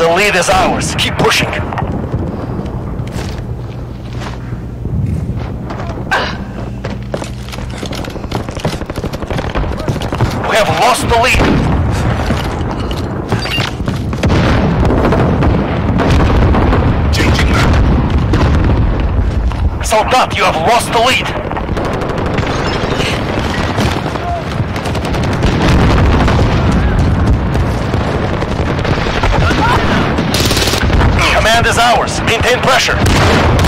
The lead is ours. Keep pushing. We have lost the lead. Soldat, you have lost the lead. Command is ours. Maintain pressure.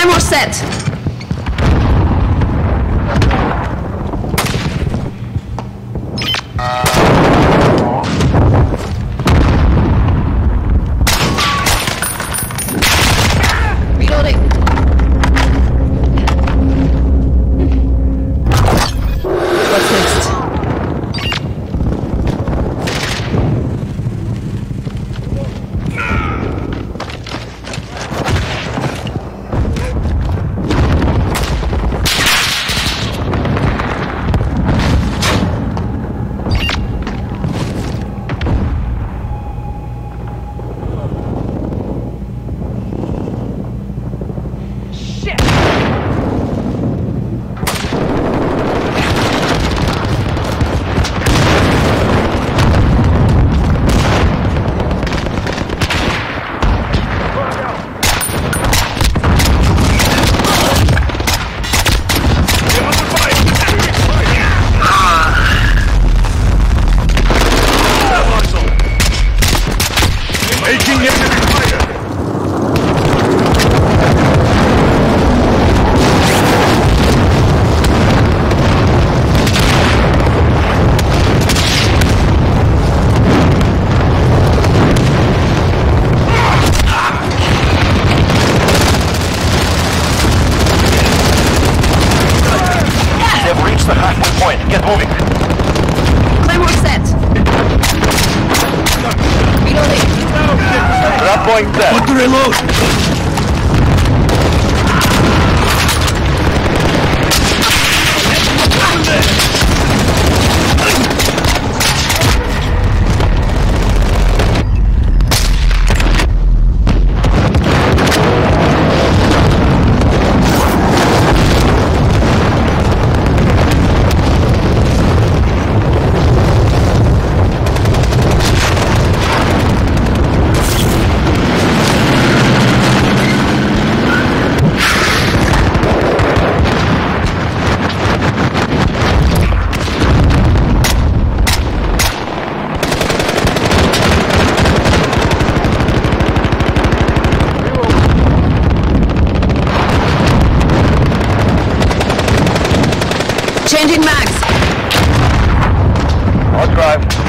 Claymore set. Changing mags. I'll drive.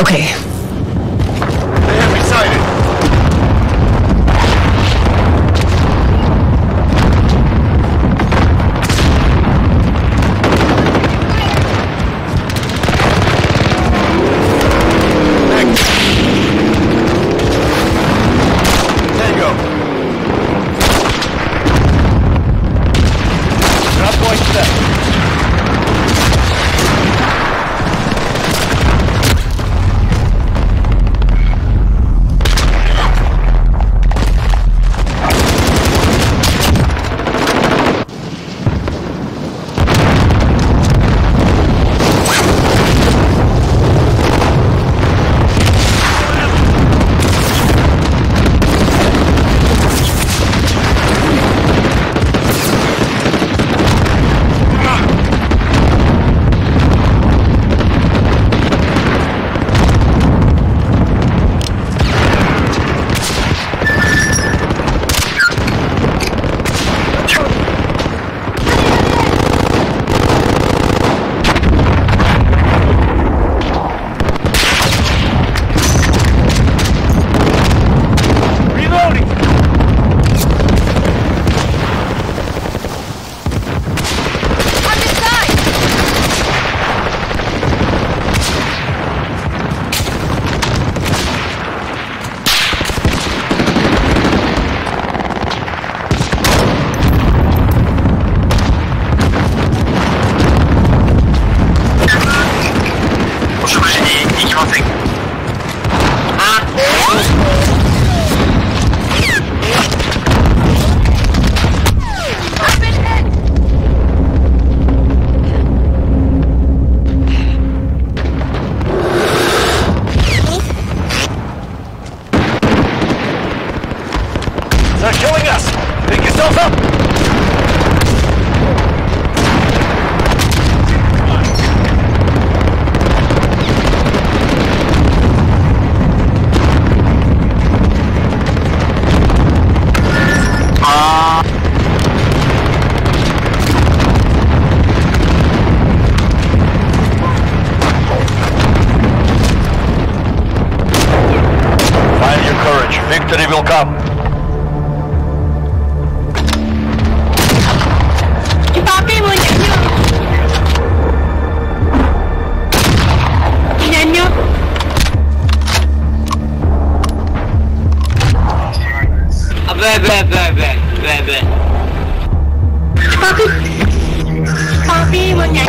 Okay. They're killing us. Pick yourself up. Find your courage. Victory will come. 对对对对对对。不要不要我娘